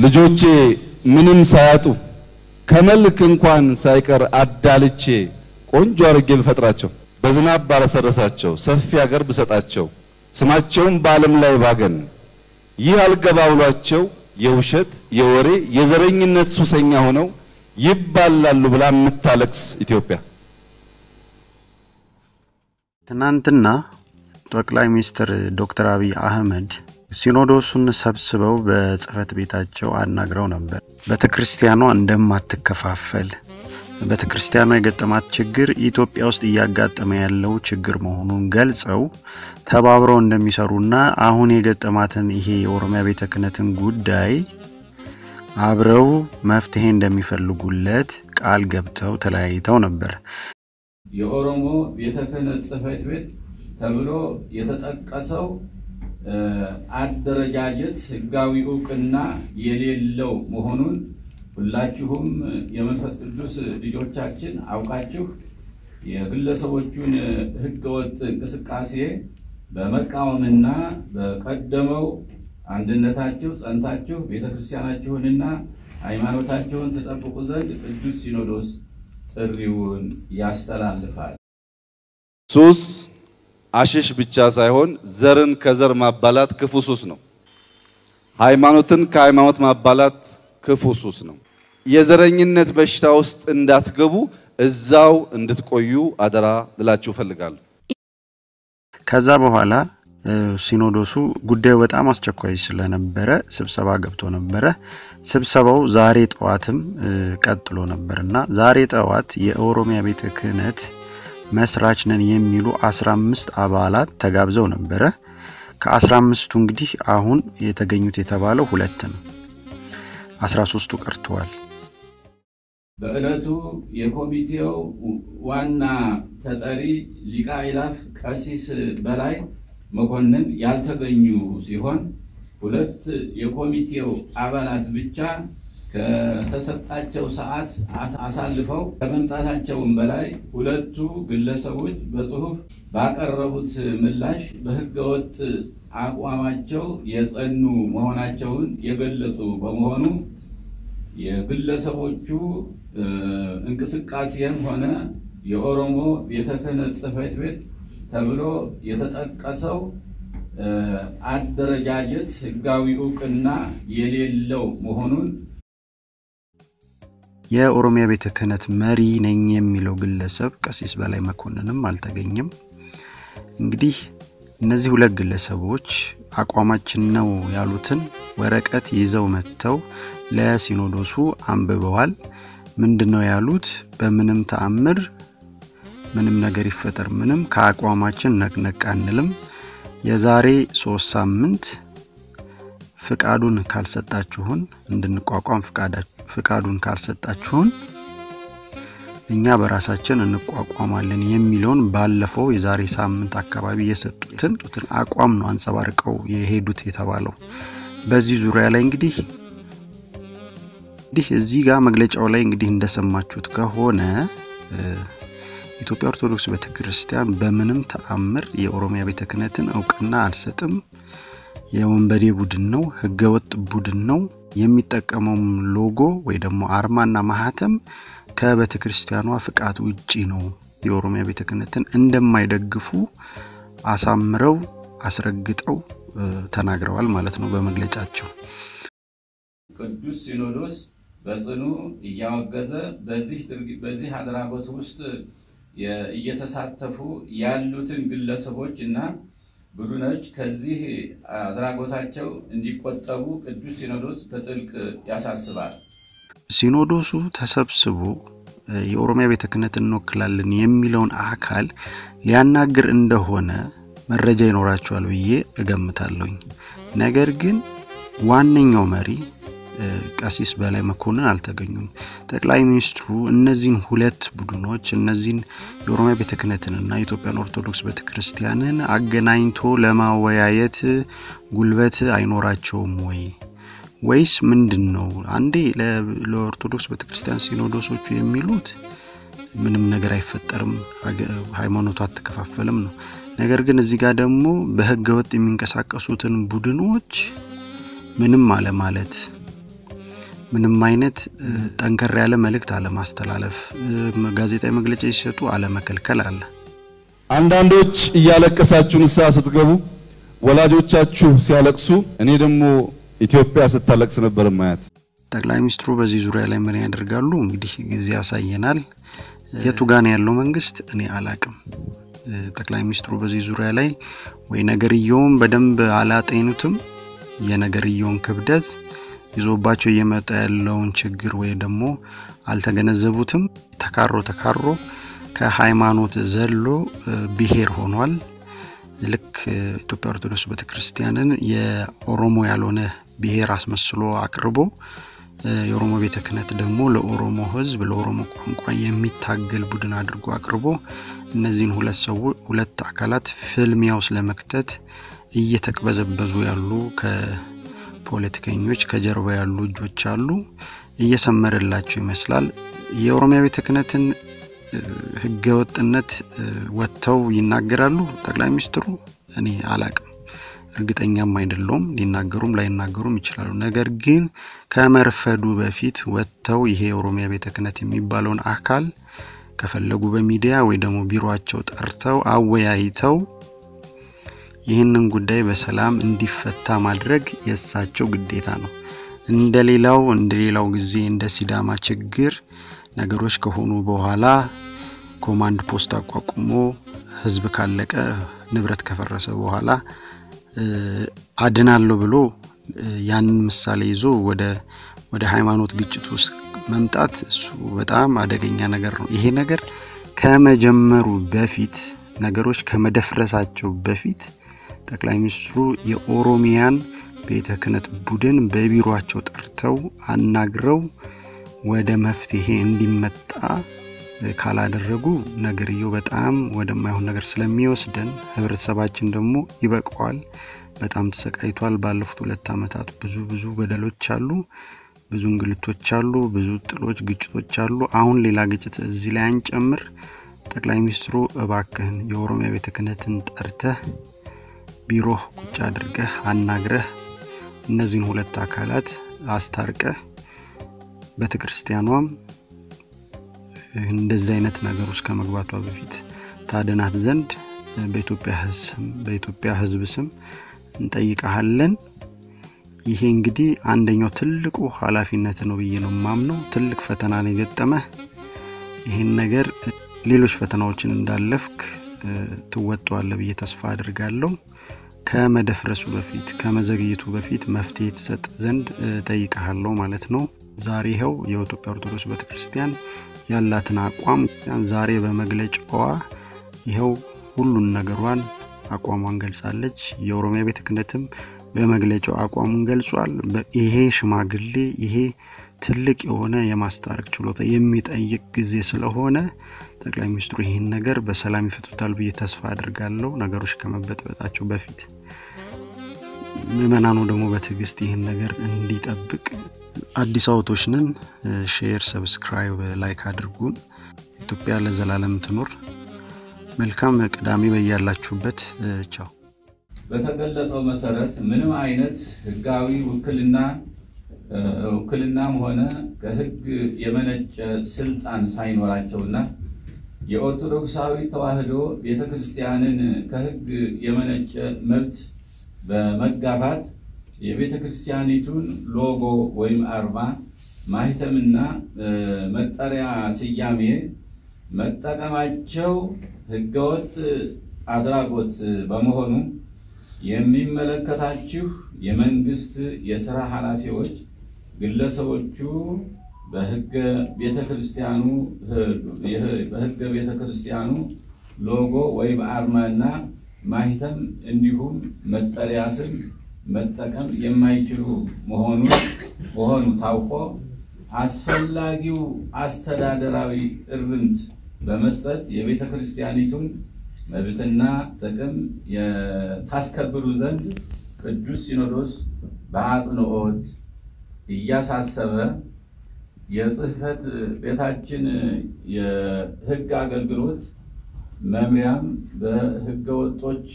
ልጆቼ ምንም ሳያጡ ከመልክ እንኳን ሳይቀር አዳልቼ ቆንጆ አድርጌ ብፈጥራቸው በዝናብ ባረሰረሳቸው ሰፊ ሀገር ብሰጣቸው ስማቸውን በዓለም ላይ ባገን ይህ አልገባ ብሏቸው የውሸት የወሬ የዘረኝነት ሱሰኛ ሆነው ይባላሉ ብላ የምታለቅስ ኢትዮጵያ። ትናንትና ጠቅላይ ሚኒስትር ዶክተር አብይ አህመድ ሲኖዶሱን ሰብስበው በጽህፈት ቤታቸው አናግረው ነበር። ቤተ ክርስቲያኗ እንደማትከፋፈል ቤተ ክርስቲያኗ የገጠማት ችግር ኢትዮጵያ ውስጥ እያጋጠመ ያለው ችግር መሆኑን ገልጸው ተባብረው እንደሚሰሩና አሁን የገጠማትን ይሄ የኦሮሚያ ቤተ ክህነትን ጉዳይ አብረው መፍትሄ እንደሚፈልጉለት ቃል ገብተው ተለያይተው ነበር። የኦሮሞ ቤተ ክህነት ጽሕፈት ቤት ተብሎ የተጠቀሰው አደረጃጀት ሕጋዊ እውቅና የሌለው መሆኑን ሁላችሁም የመንፈስ ቅዱስ ልጆቻችን አውቃችሁ የግለሰቦቹን ሕገወጥ እንቅስቃሴ በመቃወምና በቀደመው አንድነታችሁ ጸንታችሁ ቤተ ክርስቲያናችሁንና ሃይማኖታችሁን ትጠብቁ ዘንድ ቅዱስ ሲኖዶስ ጥሪውን ያስተላልፋል። ሱስ አሽሽ ብቻ ሳይሆን ዘርን ከዘር ማባላት ክፉ ሱስ ነው። ሃይማኖትን ከሃይማኖት ማባላት ክፉ ሱስ ነው። የዘረኝነት በሽታ ውስጥ እንዳትገቡ እዛው እንድትቆዩ አደራ ልላችሁ እፈልጋለሁ። ከዛ በኋላ ሲኖዶሱ ጉዳዩ በጣም አስቸኳይ ስለነበረ ስብሰባ ገብቶ ነበረ። ስብሰባው ዛሬ ጠዋትም ቀጥሎ ነበር እና ዛሬ ጠዋት የኦሮሚያ ቤተ ክህነት መስራች ነን የሚሉ 15 አባላት ተጋብዘው ነበረ። ከአስራ አምስቱ እንግዲህ አሁን የተገኙት የተባለው ሁለት ነው። አስራ ሶስቱ ቀርተዋል። በዕለቱ የኮሚቴው ዋና ተጠሪ ሊቀ አእላፍ ቀሲስ በላይ መኮንን ያልተገኙ ሲሆን ሁለት የኮሚቴው አባላት ብቻ ከተሰጣቸው ሰዓት አሳልፈው ከመምጣታቸውም በላይ ሁለቱ ግለሰቦች በጽሁፍ ባቀረቡት ምላሽ በሕገወጥ አቋማቸው የጸኑ መሆናቸውን የገለጹ በመሆኑ የግለሰቦቹ እንቅስቃሴም ሆነ የኦሮሞ ቤተ ክህነት ጽሕፈት ቤት ተብሎ የተጠቀሰው አደረጃጀት ሕጋዊ እውቅና የሌለው መሆኑን የኦሮሚያ ቤተ ክህነት መሪ ነኝ የሚለው ግለሰብ ቀሲስ በላይ መኮንንም አልተገኘም። እንግዲህ እነዚህ ሁለት ግለሰቦች አቋማችን ነው ያሉትን ወረቀት ይዘው መጥተው ለሲኖዶሱ አንብበዋል። ምንድን ነው ያሉት? በምንም ተአምር ምንም ነገር ይፈጠር ምንም ከአቋማችን ነቅነቅ አንልም። የዛሬ ሶስት ሳምንት ፍቃዱን ካልሰጣችሁን እንድንቋቋም ፍቃዱን ካልሰጣችሁን እኛ በራሳችን እንቋቋማለን የሚለውን ባለፈው የዛሬ ሳምንት አካባቢ የሰጡትን አቋም ነው አንጸባርቀው የሄዱት የተባለው። በዚህ ዙሪያ ላይ እንግዲህ እንዲህ እዚህ ጋር መግለጫው ላይ እንግዲህ እንደሰማችሁት ከሆነ ኢትዮጵያ ኦርቶዶክስ ቤተክርስቲያን በምንም ተአምር የኦሮሚያ ቤተ ክህነትን እውቅና አልሰጥም፣ የወንበዴ ቡድን ነው፣ ህገወጥ ቡድን ነው፣ የሚጠቀመውም ሎጎ ወይ ደግሞ አርማና ማህተም ከቤተ ክርስቲያኗ ፍቃድ ውጪ ነው፣ የኦሮሚያ ቤተ ክህነትን እንደማይደግፉ አሳምረው አስረግጠው ተናግረዋል ማለት ነው በመግለጫቸው። ቅዱስ ሲኖዶስ በጽኑ እያወገዘ በዚህ አድራጎት ውስጥ እየተሳተፉ ያሉትን ግለሰቦች እና ቡድኖች ከዚህ አድራጎታቸው እንዲቆጠቡ ቅዱስ ሲኖዶስ በጥልቅ ያሳስባል። ሲኖዶሱ ተሰብስቦ የኦሮሚያ ቤተ ክህነት እንወክላለን የሚለውን አካል ሊያናግር እንደሆነ መረጃ ይኖራቸዋል ብዬ እገምታለሁኝ። ነገር ግን ዋነኛው መሪ ቀሲስ በላይ መኮንን አልተገኙም። ጠቅላይ ሚኒስትሩ እነዚህን ሁለት ቡድኖች እነዚህን የኦሮሚያ ቤተ ክህነትንና የኢትዮጵያን ኦርቶዶክስ ቤተ ክርስቲያንን አገናኝቶ ለማወያየት ጉልበት አይኖራቸውም ወይ ወይስ ምንድን ነው? አንዴ ለኦርቶዶክስ ቤተ ክርስቲያን ሲኖዶሶቹ የሚሉት ምንም ነገር አይፈጠርም፣ ሃይማኖቱ አትከፋፈልም ነው። ነገር ግን እዚህ ጋር ደግሞ በህገ ወጥ የሚንቀሳቀሱትን ቡድኖች ምንም አለማለት ምንም አይነት ጠንከር ያለ መልእክት አለማስተላለፍ፣ ጋዜጣዊ መግለጫ ሲሰጡ አለመከልከል አለ። አንዳንዶች እያለቀሳችሁ ንስሐ ስትገቡ ወላጆቻችሁ ሲያለቅሱ፣ እኔ ደግሞ ኢትዮጵያ ስታለቅስ ነበር ማያት። ጠቅላይ ሚኒስትሩ በዚህ ዙሪያ ላይ ምን ያደርጋሉ? እንግዲህ ጊዜ ያሳየናል። የቱ ጋን ያለው መንግስት እኔ አላቅም። ጠቅላይ ሚኒስትሩ በዚህ ዙሪያ ላይ ወይ ነገርየውን በደንብ አላጤኑትም፣ የነገርየውን ክብደት ይዞባቸው እየመጣ ያለውን ችግር ወይ ደግሞ አልተገነዘቡትም። ተካሮ ተካሮ ከሃይማኖት ዘሎ ብሔር ሆኗል። ልክ ኢትዮጵያ ኦርቶዶክስ ቤተክርስቲያንን የኦሮሞ ያልሆነ ብሔር አስመስሎ አቅርቦ የኦሮሞ ቤተ ክህነት ደግሞ ለኦሮሞ ሕዝብ ለኦሮሞ ቋንቋ የሚታገል ቡድን አድርጎ አቅርቦ እነዚህን ሁለት ሰው ሁለት አካላት ፍልሚያ ውስጥ ለመክተት እየተቅበዘበዙ ያሉ ከፖለቲከኞች ከጀርባ ያሉ እጆች አሉ። እየሰመረላቸው ይመስላል። የኦሮሚያ ቤተ ክህነትን ህገወጥነት ወጥተው ይናገራሉ ጠቅላይ ሚኒስትሩ። እኔ አላቅም፣ እርግጠኛም አይደለውም። ሊናገሩም ላይናገሩም ይችላሉ። ነገር ግን ከመርፈዱ በፊት ወጥተው ይሄ የኦሮሚያ ቤተ ክህነት የሚባለውን አካል ከፈለጉ በሚዲያ ወይ ደግሞ ቢሮቸው ጠርተው አወያይተው ይህንን ጉዳይ በሰላም እንዲፈታ ማድረግ የእሳቸው ግዴታ ነው። እንደ ሌላው እንደ ሌላው ጊዜ እንደ ሲዳማ ችግር ነገሮች ከሆኑ በኋላ ኮማንድ ፖስት አቋቁሞ ህዝብ ካለቀ ንብረት ከፈረሰ በኋላ አድናለሁ ብሎ ያንን ምሳሌ ይዞ ወደ ወደ ሃይማኖት ግጭት ውስጥ መምጣት እሱ በጣም አደገኛ ነገር ነው። ይሄ ነገር ከመጀመሩ በፊት ነገሮች ከመደፍረሳቸው በፊት ጠቅላይ ሚኒስትሩ የኦሮሚያን ቤተ ክህነት ቡድን በቢሮቸው ጠርተው አናግረው ወደ መፍትሄ እንዲመጣ ካላደረጉ ነገርየው በጣም ወደማይሆን ነገር ስለሚወስደን ህብረተሰባችን ደግሞ ይበቀዋል። በጣም ተሰቃይቷል። ባለፉት ሁለት ዓመታት ብዙ ብዙ በደሎች አሉ፣ ብዙ እንግልቶች አሉ፣ ብዙ ጥሎች፣ ግጭቶች አሉ። አሁን ሌላ ግጭት እዚህ ላይ አንጨምር። ጠቅላይ ሚኒስትሩ እባክህን የኦሮሚያ ቤተ ክህነትን ጠርተህ ቢሮህ ቁጭ አድርገህ አናግረህ እነዚህን ሁለት አካላት አስታርቀህ ቤተ ክርስቲያኗም እንደዚህ አይነት ነገር ውስጥ ከመግባቷ በፊት ታድናት ዘንድ በኢትዮጵያ ሕዝብ ስም እንጠይቀሃለን። ይሄ እንግዲህ አንደኛው ትልቁ ኃላፊነት ነው ብዬ ነው የማምነው። ትልቅ ፈተና ነው የገጠመህ። ይህን ነገር ሌሎች ፈተናዎችን እንዳለፍክ ትወጣዋለህ ብዬ ተስፋ አድርጋለሁ። ከመደፍረሱ በፊት ከመዘግየቱ በፊት መፍትሄ ትሰጥ ዘንድ ጠይቀሃለሁ ማለት ነው። ዛሬ ይኸው የኢትዮጵያ ኦርቶዶክስ ቤተክርስቲያን ያላትን አቋም ዛሬ በመግለጫዋ ይኸው ሁሉን ነገሯን አቋሟን ገልጻለች። የኦሮሚያ ቤተ ክህነትም በመግለጫው አቋሙን ገልጿል። ይሄ ሽማግሌ ይሄ ትልቅ የሆነ የማስታረቅ ችሎታ የሚጠይቅ ጊዜ ስለሆነ ጠቅላይ ሚኒስትሩ ይህን ነገር በሰላም ይፈቱታል ብዬ ተስፋ አድርጋለሁ፣ ነገሮች ከመበጥበጣቸው በፊት። ምዕመናኑ ደግሞ በትዕግስት ይህን ነገር እንዲጠብቅ አዲስ አውቶች ነን። share፣ subscribe፣ like አድርጉን። ኢትዮጵያ ለዘላለም ትኑር። መልካም ቅዳሜ በያላችሁበት። ቻው። በተገለጸው መሰረት ምንም አይነት ህጋዊ ውክልና ውክልናም ሆነ ከህግ የመነጨ ስልጣን ሳይኖራቸውና የኦርቶዶክሳዊ ተዋሕዶ ቤተ ክርስቲያንን ከህግ የመነጨ መብት በመጋፋት የቤተ ክርስቲያኒቱን ሎጎ ወይም አርማ ማህተምና መጠሪያ ስያሜ መጠቀማቸው ህገወጥ አድራጎት በመሆኑ የሚመለከታችሁ የመንግስት የስራ ኃላፊዎች ግለሰቦቹ በህገ ቤተ ክርስቲያኑ በህገ ቤተ ክርስቲያኑ ሎጎ ወይም አርማና ማህተም እንዲሁም መጠሪያ ስም መጠቀም የማይችሉ መሆኑ መሆኑ ታውቆ አስፈላጊው አስተዳደራዊ እርምት በመስጠት የቤተ ክርስቲያኒቱን መብትና ጥቅም ታስከብሩ ዘንድ ቅዱስ ሲኖዶስ በአጽንኦት እያሳሰበ የጽሕፈት ቤታችን የህግ አገልግሎት መምሪያም በህገ ወጦች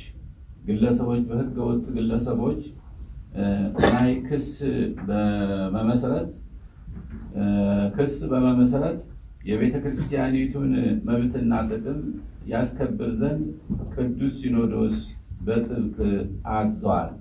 ግለሰቦች በህገ ወጥ ግለሰቦች ላይ ክስ በመመስረት ክስ በመመስረት የቤተ ክርስቲያኒቱን መብትና ጥቅም ያስከብር ዘንድ ቅዱስ ሲኖዶስ በጥብቅ አዟል።